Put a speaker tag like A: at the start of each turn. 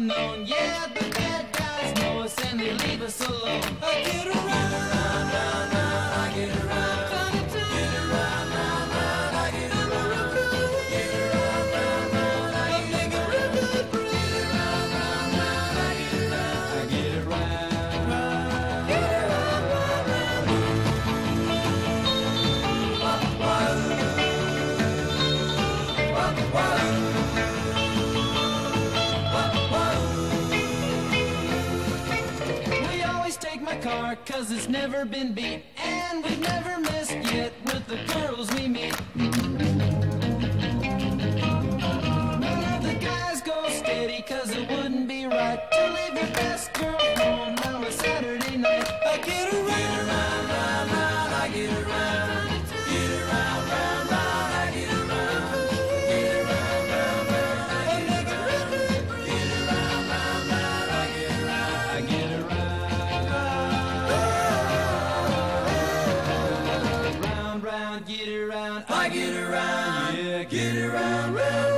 A: Known. Yeah, the bad guys know us and they leave us alone. Car cause it's never been beat. And we've never missed yet with the girls we meet around, get around, I get around, yeah, get around, round.